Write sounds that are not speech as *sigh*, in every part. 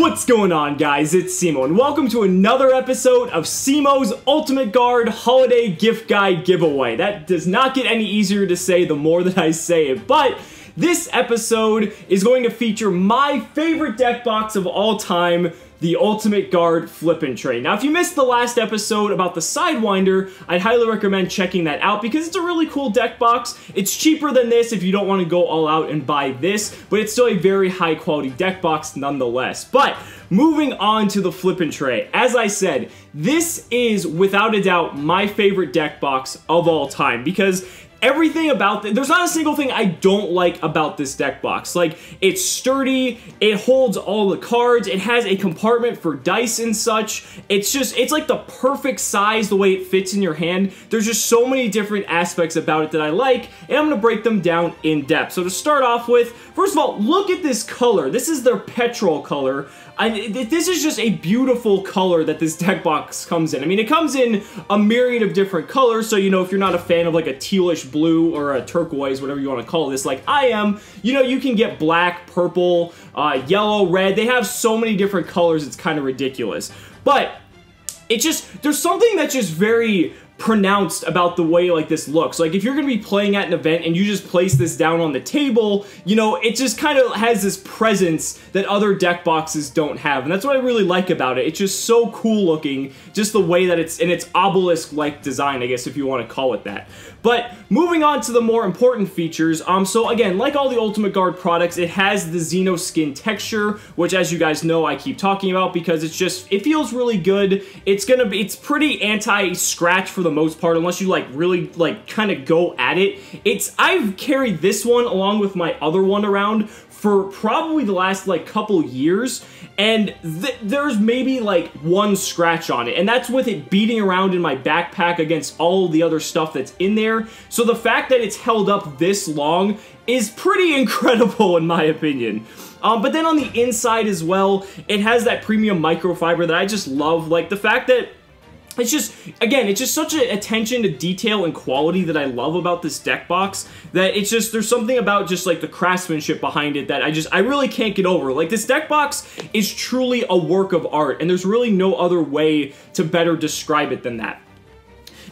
What's going on guys, it's Cimo and welcome to another episode of Cimo's Ultimate Guard Holiday Gift Guide Giveaway. That does not get any easier to say the more that I say it, but this episode is going to feature my favorite deck box of all time, the Ultimate Guard Flip'n'Tray. Now, if you missed the last episode about the Sidewinder, I'd highly recommend checking that out because it's a really cool deck box. It's cheaper than this if you don't want to go all out and buy this, but it's still a very high quality deck box nonetheless. But moving on to the Flip'n'Tray, as I said, this is without a doubt my favorite deck box of all time because everything about it, there's not a single thing I don't like about this deck box. Like, it's sturdy, it holds all the cards, it has a compartment for dice and such. It's just, it's like the perfect size the way it fits in your hand. There's just so many different aspects about it that I like, and I'm gonna break them down in depth. So to start off with, first of all, look at this color. This is their petrol color. I, this is just a beautiful color that this deck box comes in. I mean, it comes in a myriad of different colors, so, you know, if you're not a fan of, like, a tealish blue or a turquoise, whatever you want to call this, like I am, you know, you can get black, purple, uh, yellow, red. They have so many different colors, it's kind of ridiculous. But it just, there's something that's just very pronounced about the way like this looks. Like if you're to be playing at an event and you just place this down on the table, you know, it just kind of has this presence that other deck boxes don't have. And that's what I really like about it. It's just so cool looking, just the way that it's in its obelisk-like design, I guess if you want to call it that. But moving on to the more important features, um, so again, like all the Ultimate Guard products, it has the Xenoskin texture, which as you guys know, I keep talking about because it's just, it feels really good. It's gonna be, it's pretty anti-scratch for the most part, unless you like really like kind of go at it. It's I've carried this one along with my other one around for probably the last like couple years and th there's maybe like one scratch on it and that's with it beating around in my backpack against all the other stuff that's in there. So the fact that it's held up this long is pretty *laughs* incredible in my opinion. Um, but then on the inside as well it has that premium microfiber that I just love like the fact that it's just, again, it's just such an attention to detail and quality that I love about this deck box that it's just, there's something about just like the craftsmanship behind it that I just, I really can't get over. Like this deck box is truly a work of art and there's really no other way to better describe it than that.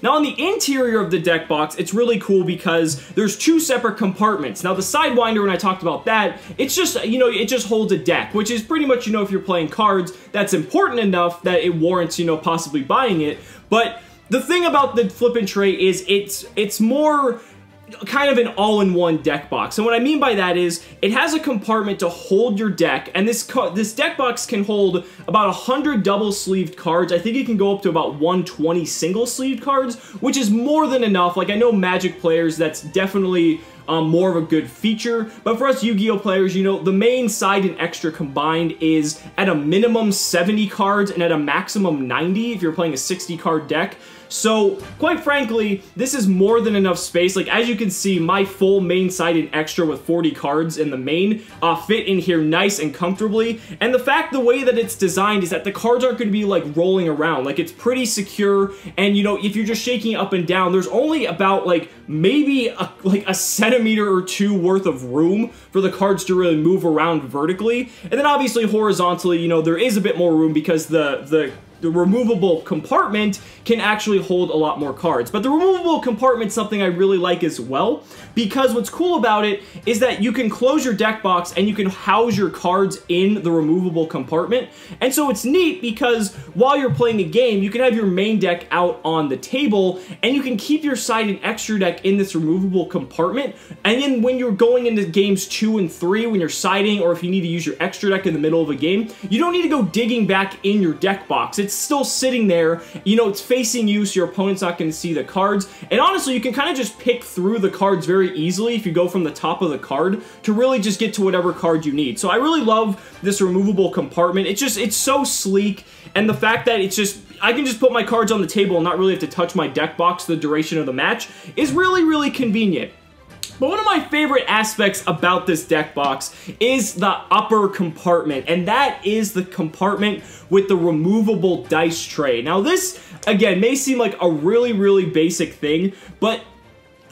Now on the interior of the deck box, it's really cool because there's two separate compartments. Now the Sidewinder, when I talked about that, it's just, you know, it just holds a deck, which is pretty much, you know, if you're playing cards, that's important enough that it warrants, you know, possibly buying it. But the thing about the Flip'n'Tray is it's it's more kind of an all-in-one deck box. And what I mean by that is it has a compartment to hold your deck, and this this deck box can hold about 100 double-sleeved cards. I think it can go up to about 120 single-sleeved cards, which is more than enough. Like, I know Magic players, that's definitely um, more of a good feature. But for us Yu-Gi-Oh players, you know, the main side and extra combined is at a minimum 70 cards and at a maximum 90 if you're playing a 60 card deck. So, quite frankly, this is more than enough space. Like, as you can see, my full main side and extra with 40 cards in the main uh, fit in here nice and comfortably. And the fact, the way that it's designed is that the cards aren't going to be, like, rolling around. Like, it's pretty secure, and, you know, if you're just shaking up and down, there's only about, like, maybe, a, like, a centimeter or two worth of room for the cards to really move around vertically. And then, obviously, horizontally, you know, there is a bit more room because the, the the removable compartment can actually hold a lot more cards. But the removable compartment something I really like as well, because what's cool about it is that you can close your deck box and you can house your cards in the removable compartment. And so it's neat because while you're playing a game, you can have your main deck out on the table, and you can keep your side and extra deck in this removable compartment. And then when you're going into games two and three, when you're siding, or if you need to use your extra deck in the middle of a game, you don't need to go digging back in your deck box. It's it's still sitting there. You know, it's facing you, so your opponent's not going to see the cards. And honestly, you can kind of just pick through the cards very easily if you go from the top of the card to really just get to whatever card you need. So I really love this removable compartment. It's just, it's so sleek. And the fact that it's just, I can just put my cards on the table and not really have to touch my deck box the duration of the match is really, really convenient. But one of my favorite aspects about this deck box is the upper compartment, and that is the compartment with the removable dice tray. Now this, again, may seem like a really, really basic thing, but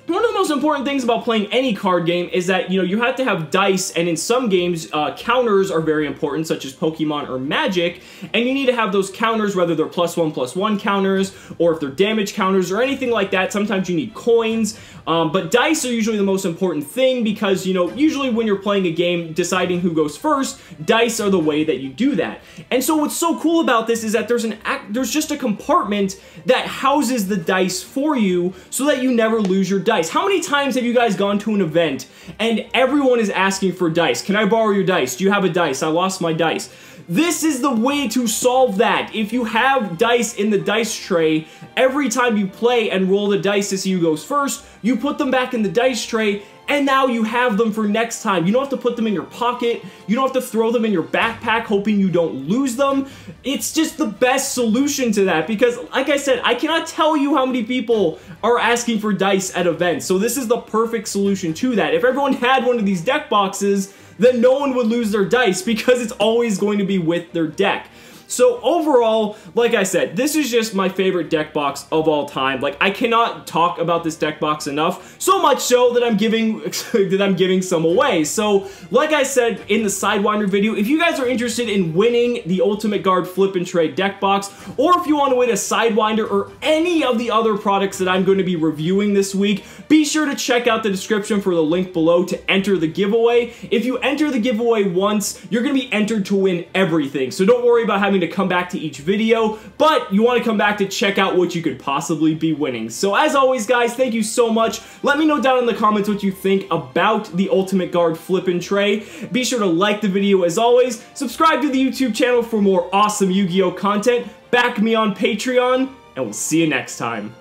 one of the most important things about playing any card game is that, you know, you have to have dice, and in some games, uh, counters are very important, such as Pokemon or Magic, and you need to have those counters, whether they're plus one, plus one counters, or if they're damage counters, or anything like that. Sometimes you need coins, um, but dice are usually the most important thing because, you know, usually when you're playing a game, deciding who goes first, dice are the way that you do that. And so what's so cool about this is that there's an there's just a compartment that houses the dice for you so that you never lose your dice dice. How many times have you guys gone to an event and everyone is asking for dice? Can I borrow your dice? Do you have a dice? I lost my dice. This is the way to solve that. If you have dice in the dice tray, every time you play and roll the dice to see who goes first, you put them back in the dice tray and now you have them for next time. You don't have to put them in your pocket. You don't have to throw them in your backpack hoping you don't lose them. It's just the best solution to that because, like I said, I cannot tell you how many people are asking for dice at events. So this is the perfect solution to that. If everyone had one of these deck boxes, then no one would lose their dice because it's always going to be with their deck. So overall, like I said, this is just my favorite deck box of all time. Like I cannot talk about this deck box enough, so much so that I'm giving *laughs* that I'm giving some away. So like I said in the Sidewinder video, if you guys are interested in winning the Ultimate Guard Flip'n'Tray deck box, or if you want to win a Sidewinder or any of the other products that I'm going to be reviewing this week, be sure to check out the description for the link below to enter the giveaway. If you enter the giveaway once, you're going to be entered to win everything. So don't worry about having having to come back to each video, but you want to come back to check out what you could possibly be winning. So as always, guys, thank you so much. Let me know down in the comments what you think about the Ultimate Guard Flip'n'Tray. Be sure to like the video as always, subscribe to the YouTube channel for more awesome Yu-Gi-Oh content, back me on Patreon, and we'll see you next time.